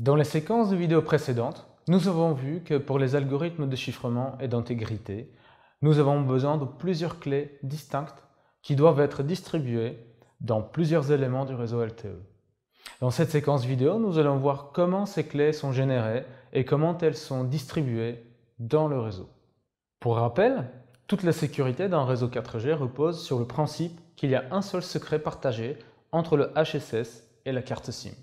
Dans les séquences de vidéos précédentes, nous avons vu que pour les algorithmes de chiffrement et d'intégrité, nous avons besoin de plusieurs clés distinctes qui doivent être distribuées dans plusieurs éléments du réseau LTE. Dans cette séquence vidéo, nous allons voir comment ces clés sont générées et comment elles sont distribuées dans le réseau. Pour rappel, toute la sécurité d'un réseau 4G repose sur le principe qu'il y a un seul secret partagé entre le HSS et la carte SIM.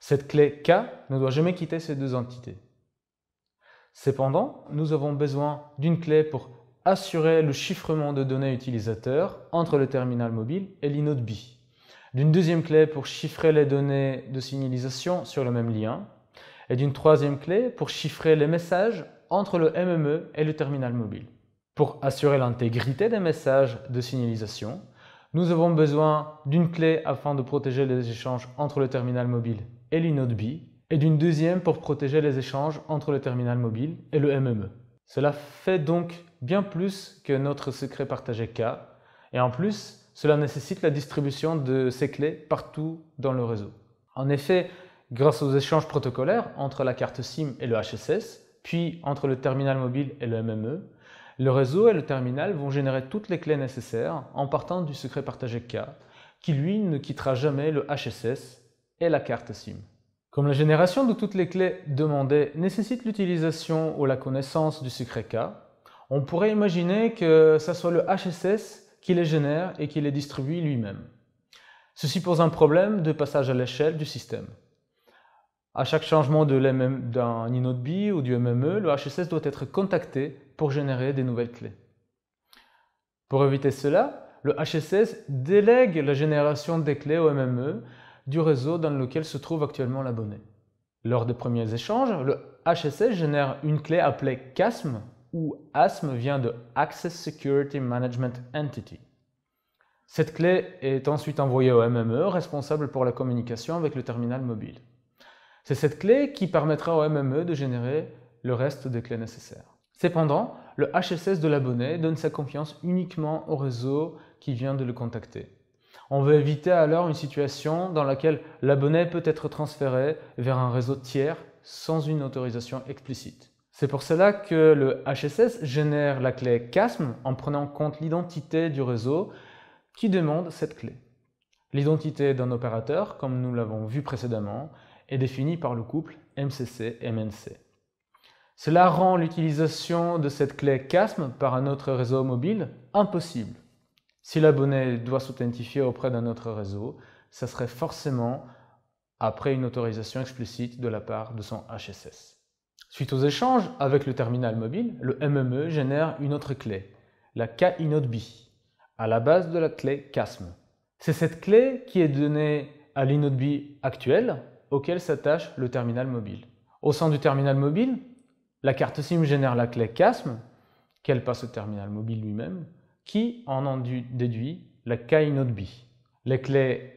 Cette clé K ne doit jamais quitter ces deux entités. Cependant, nous avons besoin d'une clé pour assurer le chiffrement de données utilisateurs entre le terminal mobile et l'inode B, d'une deuxième clé pour chiffrer les données de signalisation sur le même lien, et d'une troisième clé pour chiffrer les messages entre le MME et le terminal mobile. Pour assurer l'intégrité des messages de signalisation, nous avons besoin d'une clé afin de protéger les échanges entre le terminal mobile et l'inode B, et d'une deuxième pour protéger les échanges entre le terminal mobile et le MME. Cela fait donc bien plus que notre secret partagé K, et en plus, cela nécessite la distribution de ces clés partout dans le réseau. En effet, grâce aux échanges protocolaires entre la carte SIM et le HSS, puis entre le terminal mobile et le MME, le réseau et le terminal vont générer toutes les clés nécessaires en partant du secret partagé K, qui lui ne quittera jamais le HSS et la carte SIM. Comme la génération de toutes les clés demandées nécessite l'utilisation ou la connaissance du secret K, on pourrait imaginer que ce soit le HSS qui les génère et qui les distribue lui-même. Ceci pose un problème de passage à l'échelle du système. À chaque changement d'un inode B ou du MME, le HSS doit être contacté pour générer des nouvelles clés. Pour éviter cela, le HSS délègue la génération des clés au MME du réseau dans lequel se trouve actuellement l'abonné. Lors des premiers échanges, le HSS génère une clé appelée CASM, où ASM vient de Access Security Management Entity. Cette clé est ensuite envoyée au MME, responsable pour la communication avec le terminal mobile. C'est cette clé qui permettra au MME de générer le reste des clés nécessaires. Cependant, le HSS de l'abonné donne sa confiance uniquement au réseau qui vient de le contacter. On veut éviter alors une situation dans laquelle l'abonné peut être transféré vers un réseau tiers sans une autorisation explicite. C'est pour cela que le HSS génère la clé CASM en prenant en compte l'identité du réseau qui demande cette clé. L'identité d'un opérateur, comme nous l'avons vu précédemment, est définie par le couple MCC-MNC. Cela rend l'utilisation de cette clé CASM par un autre réseau mobile impossible. Si l'abonné doit s'authentifier auprès d'un autre réseau, ça serait forcément après une autorisation explicite de la part de son HSS. Suite aux échanges avec le terminal mobile, le MME génère une autre clé, la KInode à la base de la clé CASM. C'est cette clé qui est donnée à l'inode actuel auquel s'attache le terminal mobile. Au sein du terminal mobile, la carte SIM génère la clé CASM, qu'elle passe au terminal mobile lui-même, qui en en déduit la KInode Les clés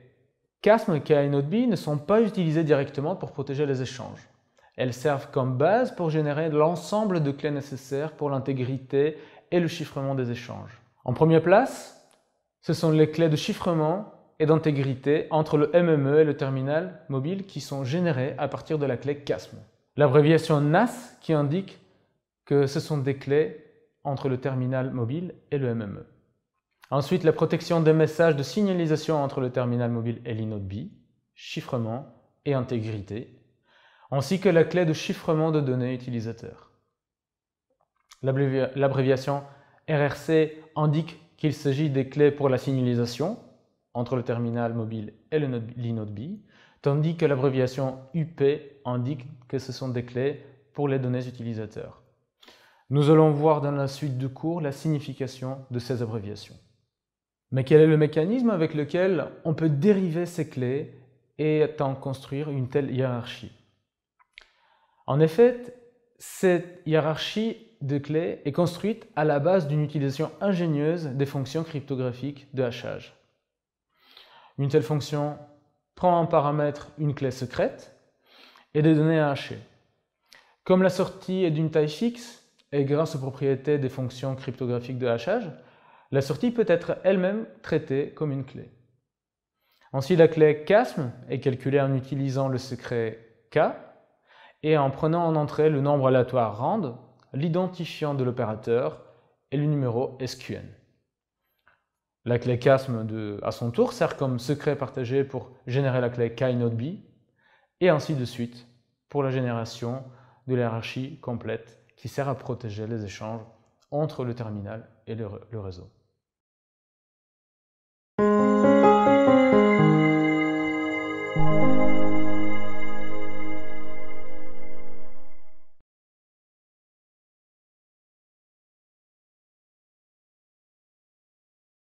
CASM et KInode ne sont pas utilisées directement pour protéger les échanges. Elles servent comme base pour générer l'ensemble de clés nécessaires pour l'intégrité et le chiffrement des échanges. En première place, ce sont les clés de chiffrement et d'intégrité entre le MME et le terminal mobile qui sont générées à partir de la clé CASM. L'abréviation NAS qui indique que ce sont des clés entre le terminal mobile et le MME. Ensuite, la protection des messages de signalisation entre le terminal mobile et l'inode B, chiffrement et intégrité, ainsi que la clé de chiffrement de données utilisateurs. L'abréviation RRC indique qu'il s'agit des clés pour la signalisation entre le terminal mobile et l'inode B, tandis que l'abréviation UP indique que ce sont des clés pour les données utilisateurs. Nous allons voir dans la suite du cours la signification de ces abréviations. Mais quel est le mécanisme avec lequel on peut dériver ces clés et en construire une telle hiérarchie? En effet, cette hiérarchie de clés est construite à la base d'une utilisation ingénieuse des fonctions cryptographiques de hachage. Une telle fonction prend en paramètre une clé secrète et des données à hacher. Comme la sortie est d'une taille fixe, et grâce aux propriétés des fonctions cryptographiques de hachage, la sortie peut être elle-même traitée comme une clé. Ensuite, la clé CASM est calculée en utilisant le secret K, et en prenant en entrée le nombre aléatoire rand, l'identifiant de l'opérateur et le numéro SQN. La clé CASM à son tour sert comme secret partagé pour générer la clé B, et ainsi de suite pour la génération de la hiérarchie complète qui sert à protéger les échanges entre le terminal et le réseau.